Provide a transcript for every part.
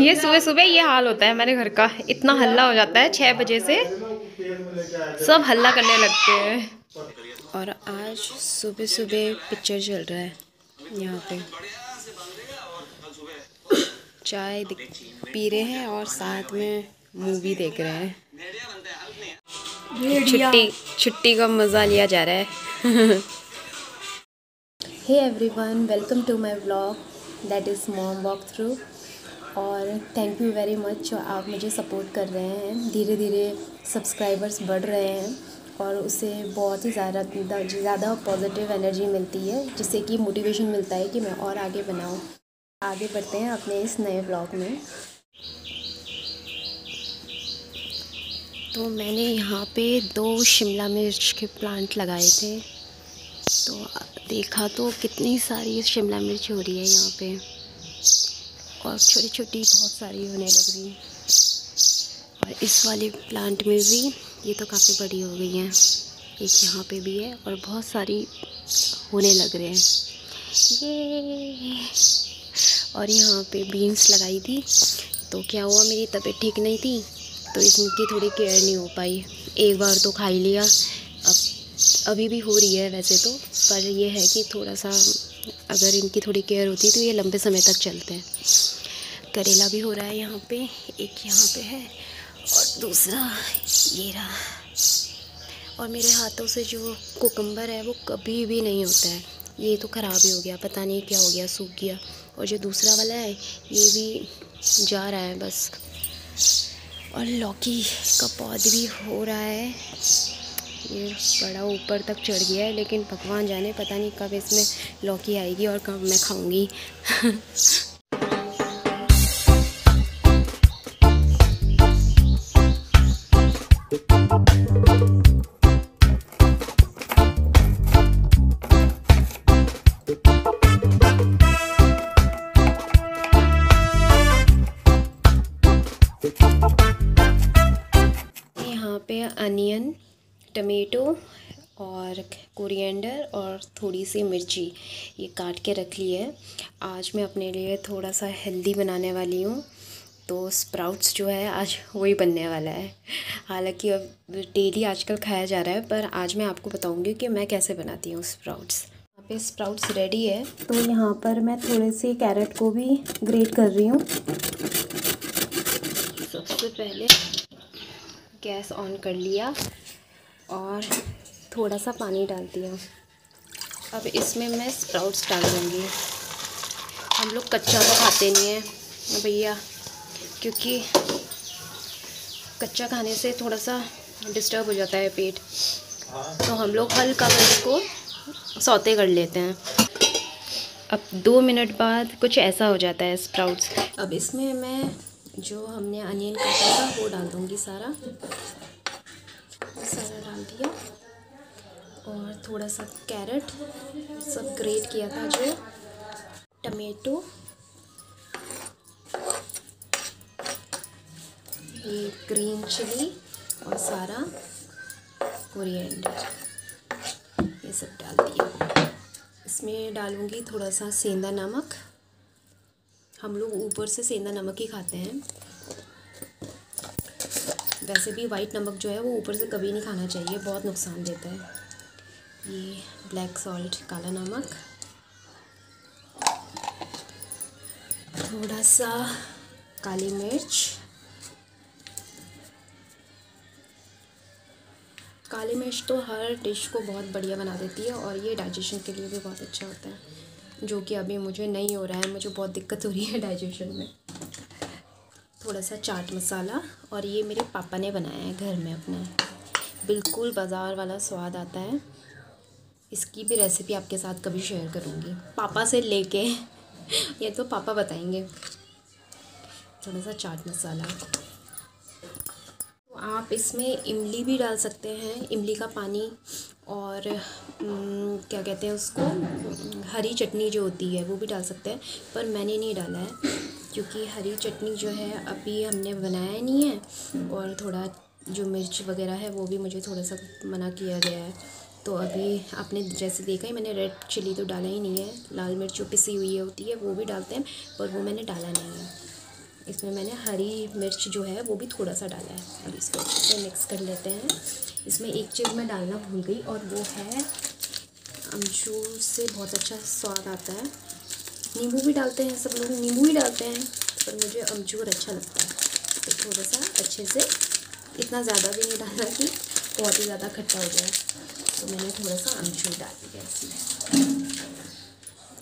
ये सुबह सुबह ये हाल होता है हमारे घर का। इतना हल्ला हो जाता है छः बजे से। सब हल्ला करने लगते हैं। और आज सुबह सुबह पिक्चर चल रहा है यहाँ पे। चाय पी रहे हैं और साथ में मूवी देख रहे हैं। छुट्टी छुट्टी का मज़ा लिया जा रहा है। Hey everyone welcome to my vlog that is mom walk through और थैंक यू वेरी मच आप मुझे सपोर्ट कर रहे हैं। धीरे धीरे सब्सक्राइबर्स बढ़ रहे हैं और उससे बहुत ही ज़्यादा ज़्यादा पॉजिटिव एनर्जी मिलती है, जिससे कि मोटिवेशन मिलता है कि मैं और आगे बनाऊँ। आगे बढ़ते हैं अपने इस नए ब्लॉग में। तो मैंने यहाँ पे दो शिमला मिर्च के प्लांट लगाए थे। तो देखा तो कितनी सारी शिमला मिर्च हो रही है यहाँ पे। और छोटी छोटी बहुत सारी होने लग रही और इस वाले प्लांट में भी ये तो काफ़ी बड़ी हो गई हैं। एक यहाँ पे भी है और बहुत सारी होने लग रहे हैं। ये और यहाँ पे बीन्स लगाई थी। तो क्या हुआ, मेरी तबीयत ठीक नहीं थी तो इसकी थोड़ी केयर नहीं हो पाई। एक बार तो खा ही लिया। अभी भी हो रही है वैसे तो पर ये है कि थोड़ा सा अगर इनकी थोड़ी केयर होती तो ये लंबे समय तक चलते हैं। करेला भी हो रहा है यहाँ पे, एक यहाँ पे है और दूसरा ये रहा। और मेरे हाथों से जो कोकम्बर है वो कभी भी नहीं होता है। ये तो ख़राब ही हो गया, पता नहीं क्या हो गया, सूख गया। और जो दूसरा वाला है, ये भी जा रहा है बस। और लौकी का पौध भी हो रहा है। ये बड़ा ऊपर तक चढ़ गया है, लेकिन भगवान जाने, पता नहीं कब इसमें लौकी आएगी और कब मैं खाऊँगी। यहाँ पे अनियन टमेटो और कोरिएंडर और थोड़ी सी मिर्ची ये काट के रख ली है। आज मैं अपने लिए थोड़ा सा हेल्दी बनाने वाली हूँ। तो स्प्राउट्स जो है आज वही बनने वाला है। हालाँकि अब डेली आजकल खाया जा रहा है, पर आज मैं आपको बताऊँगी कि मैं कैसे बनाती हूँ स्प्राउट्स। यहाँ पे स्प्राउट्स रेडी है। तो यहाँ पर मैं थोड़े से कैरेट को भी ग्रेट कर रही हूँ। सबसे पहले गैस ऑन कर लिया। और थोड़ा सा पानी डाल दिया। अब इसमें मैं स्प्राउट्स डाल दूँगी। हम लोग कच्चा तो खाते नहीं हैं भैया, क्योंकि कच्चा खाने से थोड़ा सा डिस्टर्ब हो जाता है पेट। तो हम लोग हल्का इसको सौते कर लेते हैं। अब दो मिनट बाद कुछ ऐसा हो जाता है स्प्राउट्स। अब इसमें मैं जो हमने अनियन काटा था वो डाल दूँगी सारा। डाल दिया। और थोड़ा सा कैरेट सब ग्रेट किया था जो। टमेटो। ये ग्रीन चिली और सारा कोरिएंडर ये सब डाल दिया। इसमें डालूँगी थोड़ा सा सेंधा नमक। हम लोग ऊपर से सेंधा नमक ही खाते हैं। वैसे भी वाइट नमक जो है वो ऊपर से कभी नहीं खाना चाहिए, बहुत नुकसान देता है। ये ब्लैक सॉल्ट काला नमक। थोड़ा सा काली मिर्च। काली मिर्च तो हर डिश को बहुत बढ़िया बना देती है और ये डाइजेशन के लिए भी बहुत अच्छा होता है, जो कि अभी मुझे नहीं हो रहा है, मुझे बहुत दिक्कत हो रही है डाइजेशन में। थोड़ा सा चाट मसाला और ये मेरे पापा ने बनाया है घर में अपने। बिल्कुल बाज़ार वाला स्वाद आता है। इसकी भी रेसिपी आपके साथ कभी शेयर करूँगी। पापा से लेके, ये तो पापा बताएँगे। थोड़ा सा चाट मसाला। तो आप इसमें इमली भी डाल सकते हैं, इमली का पानी और क्या कहते हैं उसको, हरी चटनी जो होती है वो भी डाल सकते हैं, पर मैंने नहीं डाला है। क्योंकि हरी चटनी जो है अभी हमने बनाया नहीं है और थोड़ा जो मिर्च वगैरह है वो भी मुझे थोड़ा सा मना किया गया है। तो अभी आपने जैसे देखा ही मैंने रेड चिली तो डाला ही नहीं है, लाल मिर्च जो पिसी हुई है होती है वो भी डालते हैं, पर वो मैंने डाला नहीं है। इसमें मैंने हरी मिर्च जो है वो भी थोड़ा सा डाला है। अब इसको अच्छे से मिक्स कर लेते हैं। इसमें एक चीज़ मैं डालना भूल गई और वो है, अमचूर से बहुत अच्छा स्वाद आता है। नींबू भी डालते हैं, सब लोग नींबू ही डालते हैं। पर मुझे अमचूर अच्छा लगता है। तो थोड़ा सा अच्छे से इतना ज़्यादा भी नहीं डालना कि बहुत ही ज़्यादा खट्टा हो जाए। तो मैंने थोड़ा सा अमचूर डाल दिया इसमें।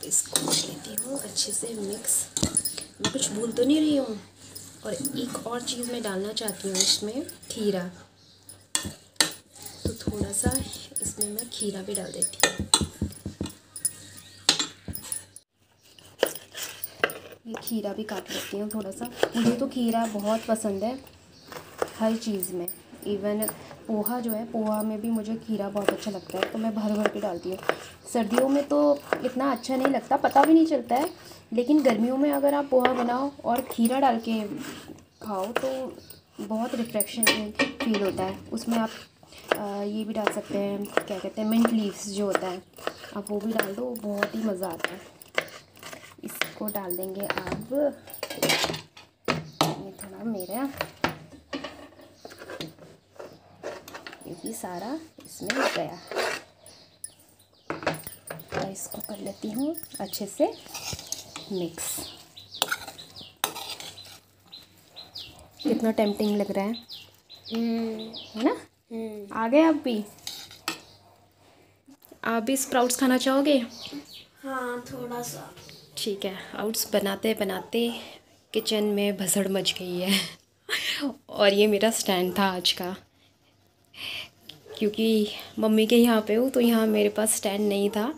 इसको लेती हूँ अच्छे से मिक्स। मैं कुछ भूल तो नहीं रही हूँ। और एक और चीज़ मैं डालना चाहती हूँ इसमें, खीरा। तो थोड़ा सा इसमें मैं खीरा भी डाल देती हूँ। ये खीरा भी काट लेती हूँ थोड़ा सा। मुझे तो खीरा बहुत पसंद है, हर चीज़ में। इवन पोहा जो है, पोहा में भी मुझे खीरा बहुत अच्छा लगता है तो मैं भर भर के डालती हूँ। सर्दियों में तो इतना अच्छा नहीं लगता, पता भी नहीं चलता है, लेकिन गर्मियों में अगर आप पोहा बनाओ और खीरा डाल के खाओ तो बहुत रिफ्रेक्शन फील होता है। उसमें आप ये भी डाल सकते हैं, क्या कहते हैं मिंट लीव्स जो होता है, आप वो भी डाल दो, बहुत ही मज़ा आता है। इसको डाल देंगे अब। ये थोड़ा मेरा। ये भी सारा इसमें गया। और इसको कर लेती हूँ अच्छे से मिक्स। कितना टेम्पटिंग लग रहा है। है ना? हम्म। आ गए आप भी? आप भी स्प्राउट्स खाना चाहोगे? हाँ थोड़ा सा। ठीक है आउट्स बनाते बनाते किचन में भसड़ मच गई है। और ये मेरा स्टैंड था आज का। क्योंकि मम्मी के यहाँ पे हूँ तो यहाँ मेरे पास स्टैंड नहीं था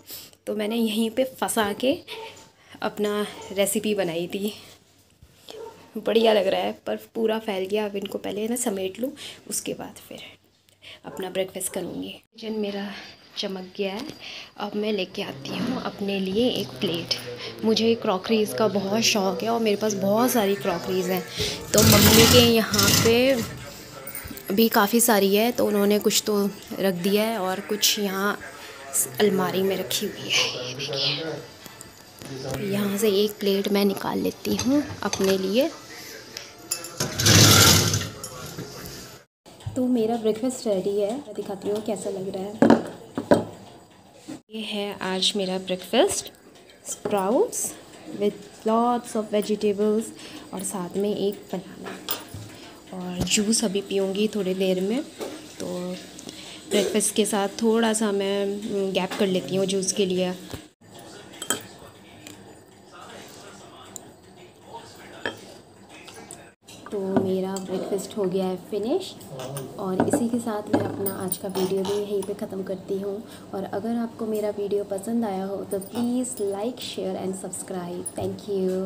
तो मैंने यहीं पे फंसा के अपना रेसिपी बनाई थी। बढ़िया लग रहा है, पर पूरा फैल गया। अब इनको पहले ना समेट लूँ, उसके बाद फिर अपना ब्रेकफास्ट करूँगी। किचन मेरा चमक गया है। अब मैं लेके आती हूँ अपने लिए एक प्लेट मुझे क्रॉकरीज़ का बहुत शौक़ है और मेरे पास बहुत सारी क्रॉकरीज़ हैं। तो मम्मी के यहाँ पे भी काफ़ी सारी है तो उन्होंने कुछ तो रख दिया है और कुछ यहाँ अलमारी में रखी हुई है। यहाँ से एक प्लेट मैं निकाल लेती हूँ अपने लिए। तो मेरा ब्रेकफास्ट रेडी है। दिखाती हूँ कैसा लग रहा है। ये है आज मेरा breakfast sprouts with lots of vegetables और साथ में एक बनाना और जूस अभी पीऊँगी थोड़ी देर में तो ब्रेकफास्ट के साथ थोड़ा सा मैं गैप कर लेती हूँ जूस के लिए। तो मेरा ब्रेकफास्ट हो गया है फिनिश और इसी के साथ मैं अपना आज का वीडियो भी यहीं पे ख़त्म करती हूँ। और अगर आपको मेरा वीडियो पसंद आया हो तो please like share and subscribe thank you